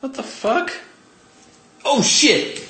What the fuck? Oh shit!